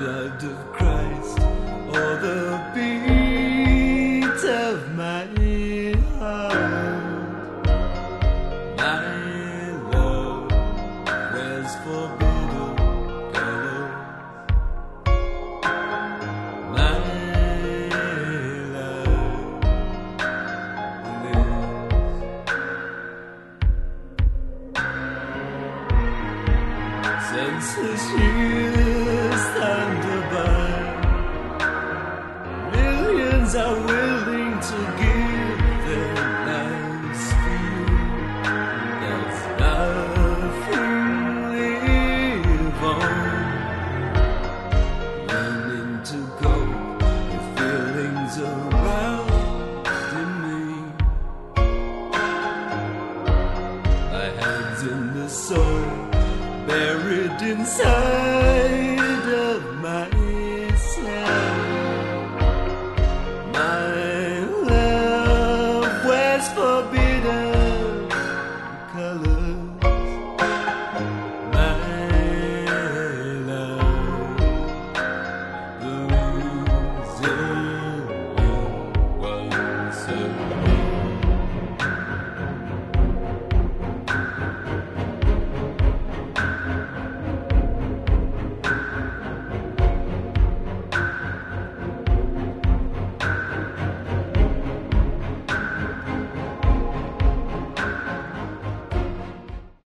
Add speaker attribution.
Speaker 1: blood of Christ or the beat of my heart. My love wears forbidden colors. My love lives. Senseless years Millions are willing to give their lives to cope with feelings around in me. My hands in the soil, buried inside